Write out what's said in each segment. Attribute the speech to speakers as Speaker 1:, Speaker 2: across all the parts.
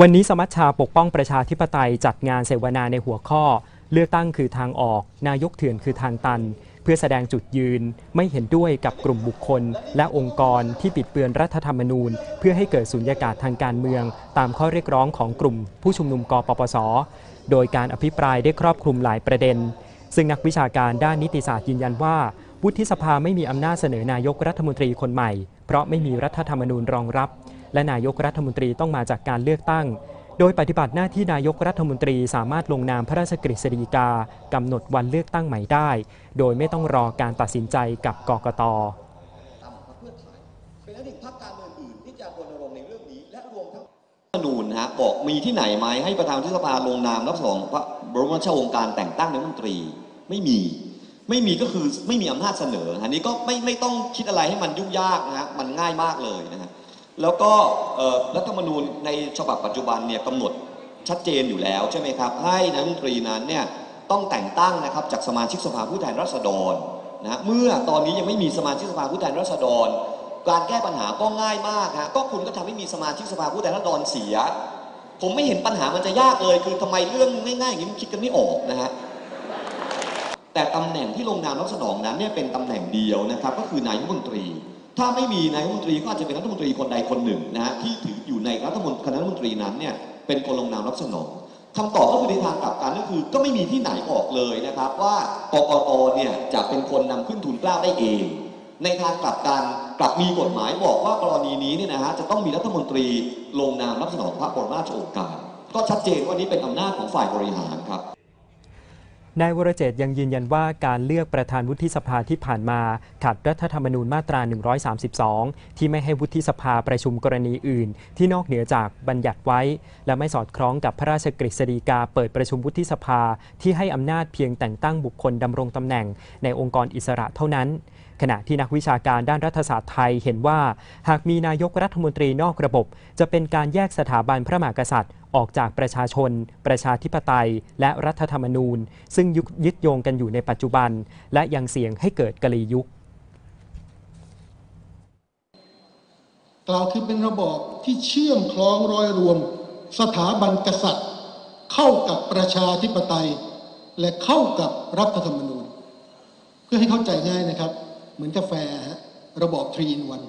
Speaker 1: วันนี้สมัชชาปกป้องประชาธิปไตยจัดงานเสวนาในหัวข้อ เลือกตั้งคือทางออก นายกเถื่อนคือทางตัน เพื่อแสดงจุดยืนไม่เห็นด้วยกับกลุ่มบุคคล และองค์กรที่ปิดเบือนรัฐธรรมนูญ เพื่อให้เกิดสุญญากาศทางการเมือง ตามข้อเรียกร้องของกลุ่ม ผู้ชุมนุมกปปส โดยการอภิปรายได้ครอบคลุมหลายประเด็น ซึ่งนักวิชาการด้านนิติศาสตร์ยืนยันว่าวุฒิสภาไม่มีอำนาจเสนอนายกรัฐมนตรีคนใหม่ เพราะไม่มีรัฐธรรมนูญรองรับ และนายกรัฐมนตรีต้องมาจากการเลือกตั้ง โดยปฏิบัติหน้าที่นายกรัฐมนตรีสามารถลงนามพระราชกฤษฎีกากำหนดวันเลือกตั้งใหม่ได้ โดยไม่ต้องรอการตัดสินใจกับกกต
Speaker 2: ตามพรรคเพื่อไทยเป็นอดีตพรรคการเมืองอื่นที่จะรณรงค์ในเรื่องนี้และรวมทั้ง
Speaker 3: รัฐธรรมนูญนะฮะบอกมีที่ไหนไหมให้ประธานวุฒิสภาลงนามรับรองพระบรมราชโองการแต่งตั้งนายกรัฐมนตรีไม่มีไม่มีก็คือไม่มีอำนาจเสนอ อันนี้ก็ไม่ไม่ต้องคิดอะไรให้มันยุ่งยากนะฮะมันง่ายมากเลยนะฮะ แล้วก็รัฐธรรมนูญในฉบับปัจจุบันเนี่ยกำหนดชัดเจนอยู่แล้วใช่ไหมครับ ให้นายกรัฐมนตรีนั้นเนี่ยต้องแต่งตั้งนะครับจากสมาชิกสภาผู้แทนราษฎรนะเมื่อตอนนี้ยังไม่มีสมาชิกสภาผู้แทนราษฎร การแก้ปัญหาก็ง่ายมากฮะก็คุณก็ทำให้มีสมาชิกสภาผู้แทนราษฎรเสีย ผมไม่เห็นปัญหามันจะยากเลย คือทำไมเรื่องง่ายๆอย่างนี้มันคิดกันไม่ออกนะฮะแต่ตำแหน่งที่ลงนามรับสนองนั้นเนี่ยเป็นตำแหน่งเดียวนะครับ ก็คือนายกรัฐมนตรี ถ้าไม่มีนายรัฐมนตรีก็อาจจะเป็นรัฐมนตรีคนใดคนหนึ่งนะฮะที่ถืออยู่ในรัฐมนตรีคณะรัฐมนตรีนั้นเนี่ยเป็นคนลงนามรับสนองคำตอบก็คือในทางกลับกันก็คือ ก็ไม่มีที่ไหนบอกเลยนะครับ ว่ากกตเนี่ยจะเป็นคนนำขึ้นทุนกล้าได้เอง ในทางกลับกันกลับมีกฎหมายบอกว่ากรณีนี้เนี่ยนะฮะจะต้องมีรัฐมนตรีลงนามรับสนองพระบรมราชโองการก็ชัดเจนว่านี้เป็นอำนาจของฝ่ายบริหารครับ
Speaker 1: นายวรเจตยังยืนยันว่าการเลือกประธานวุฒิสภาที่ผ่านมาขัดรัฐธรรมนูญมาตรา 132 ที่ไม่ให้วุฒิสภาประชุมกรณีอื่น ที่นอกเหนือจากบัญญัติไว้ และไม่สอดคล้องกับพระราชกฤษฎีกาเปิดประชุมวุฒิสภา ที่ให้อำนาจเพียงแต่งตั้งบุคคลดำรงตำแหน่ง ในองค์กรอิสระเท่านั้น ขณะที่นักวิชาการด้านรัฐศาสตร์ไทยเห็นว่า หากมีนายกรัฐมนตรีนอกระบบ จะเป็นการแยกสถาบันพระมหากษัตริย์ ออกจากประชาชน ประชาธิปไตย และรัฐธรรมนูญ ซึ่งยึดยึดโยงกันอยู่ในปัจจุบัน และยังเสี่ยงให้เกิดกลียุค
Speaker 4: กล่าวคือเป็นระบอบที่เชื่อมคล้องร้อยรวม สถาบันกษัตริย์ เข้ากับประชาธิปไตย และเข้ากับรัฐธรรมนูญ เพื่อให้เข้าใจง่ายนะครับ เหมือนกาแฟฮะระบอบทรีนวัน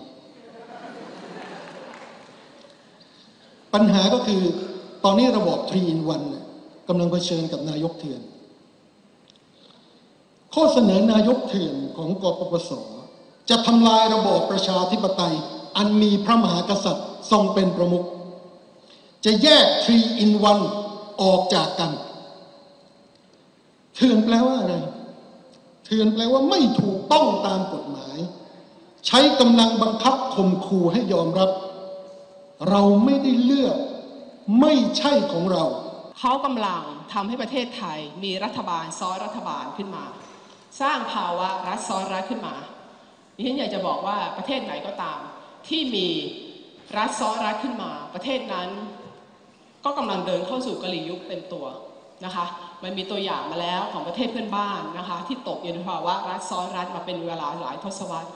Speaker 4: ปัญหาก็คือ ตอนนี้ระบบทรีนวันกำลังเผชิญกับนายกเถื่อน ข้อเสนอนายกเถื่อนของกปปส จะทำลายระบบประชาธิปไตย อันมีพระมหากษัตริย์ทรงเป็นประมุขจะแยก three in one ออกจากกัน เถื่อนแปลว่าอะไร เถื่อนแปลว่าไม่ถูกต้องตามกฎหมาย ใช้กำลังบังคับข่มขู่ให้ยอมรับ เราไม่ได้เลือก ไม่ใช่ของเรา
Speaker 5: เขากำลังทำให้ประเทศไทยมีรัฐบาลซ้อนรัฐบาลขึ้นมา สร้างภาวะรัฐซ้อนรัฐขึ้นมาดิฉันอยากจะบอกว่าประเทศไหนก็ตาม ที่มีรัฐซ้อนรัฐขึ้นมา ประเทศนั้น ก็กำลังเดินเข้าสู่กลียุคเต็มตัวนะคะมันมีตัวอย่างมาแล้วของประเทศเพื่อนบ้านนะคะ ที่ตกอยู่ในภาวะรัฐซ้อนรัฐมาเป็นเวลาหลายทศวรรษ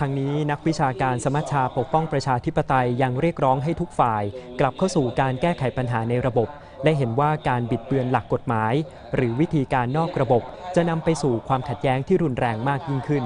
Speaker 1: ทางนี้นักวิชาการสมัชชาปกป้องประชาธิปไตยยังเรียกร้องให้ทุกฝ่าย กลับเข้าสู่การแก้ไขปัญหาในระบบ และเห็นว่าการบิดเบือนหลักกฎหมาย หรือวิธีการนอกระบบ จะนำไปสู่ความขัดแย้งที่รุนแรงมากยิ่งขึ้น